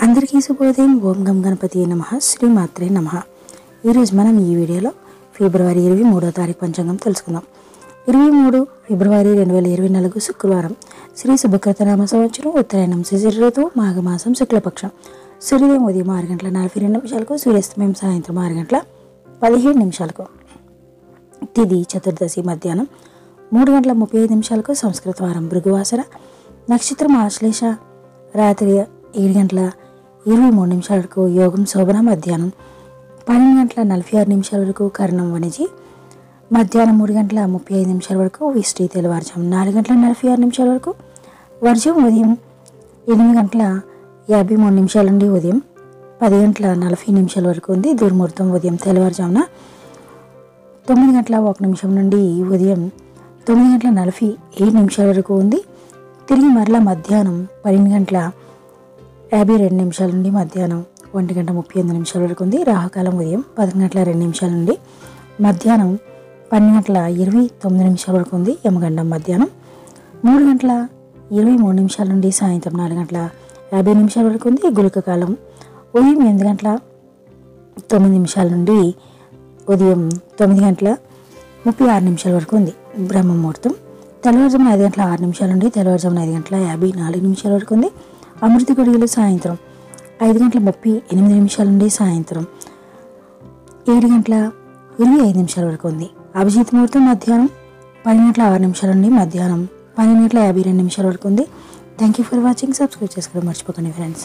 అందరికీ శుభోదయం. ఓం గం గణపతి నమ. శ్రీమాత్రే నమ. ఈరోజు మనం ఈ వీడియోలో ఫిబ్రవరి ఇరవై మూడో తారీఖు పంచాంగం తెలుసుకుందాం. ఇరవై మూడు ఫిబ్రవరి రెండు వేల ఇరవై నాలుగు శుక్రవారం. శ్రీ శుభకృతనామ సంవత్సరం ఉత్తరాయణం శిశిర ఋతువు మాఘమాసం శుక్లపక్షం. సూర్యోదయం ఉదయం ఆరు గంటల నలభై రెండు నిమిషాలకు సూర్యాస్తమయం సాయంత్రం ఆరు గంటల పదిహేడు నిమిషాలకు. తిది చతుర్దశి మధ్యాహ్నం మూడు గంటల ముప్పై ఐదు నిమిషాలకు సంస్కృత వారం భృగువాసర నక్షత్రం ఆశ్లేష రాత్రి ఏడు గంటల ఇరవై మూడు నిమిషాల వరకు యోగం శోభన మధ్యాహ్నం పన్నెండు గంటల నలభై ఆరు నిమిషాల వరకు కరణం వణిజి. మధ్యాహ్నం మూడు గంటల ముప్పై ఐదు నిమిషాల వరకు విష్టి తెల్లవారుజాము నాలుగు గంటల నలభై ఆరు నిమిషాల వరకు వర్జం ఉదయం ఎనిమిది గంటల యాభై మూడు నిమిషాల నుండి ఉదయం పది గంటల నలభై నిమిషాల వరకు ఉంది. దుర్ముహూర్తం ఉదయం తెల్లవారుజామున తొమ్మిది గంటల ఒక నిమిషం నుండి ఉదయం తొమ్మిది గంటల నలభై ఏడు నిమిషాల వరకు ఉంది. తిరిగి మరలా మధ్యాహ్నం పన్నెండు గంటల యాభై రెండు నిమిషాల నుండి మధ్యాహ్నం ఒంటి గంట ముప్పై ఎనిమిది నిమిషాల వరకు ఉంది. రాహుకాలం ఉదయం పది గంటల రెండు నిమిషాల నుండి మధ్యాహ్నం పన్నెండు గంటల ఇరవై తొమ్మిది నిమిషాల వరకు ఉంది. యమగండం మధ్యాహ్నం మూడు గంటల ఇరవై మూడు నిమిషాల నుండి సాయంత్రం నాలుగు గంటల యాభై నిమిషాల వరకు ఉంది. గుళిక కాలం ఉదయం ఎనిమిది గంటల తొమ్మిది నిమిషాల నుండి ఉదయం తొమ్మిది గంటల ముప్పై ఆరు నిమిషాల వరకు ఉంది. బ్రహ్మ ముహూర్తం తెల్లవారుజామున ఐదు గంటల ఆరు నిమిషాల నుండి తెల్లవారుజామున ఐదు గంటల యాభై నాలుగు నిమిషాల వరకు ఉంది. అమృత గడియలు సాయంత్రం ఐదు గంటల ముప్పై ఎనిమిది నిమిషాల నుండి సాయంత్రం ఏడు గంటల ఇరవై ఐదు నిమిషాల వరకు ఉంది. అభిజిత్ ముహూర్తం మధ్యాహ్నం పన్నెండు గంటల ఆరు నిమిషాల నుండి మధ్యాహ్నం పన్నెండు గంటల యాభై రెండు నిమిషాల వరకు ఉంది. Thank you for watching subscribe చేసుకోవడం మర్చిపోకండి ఫ్రెండ్స్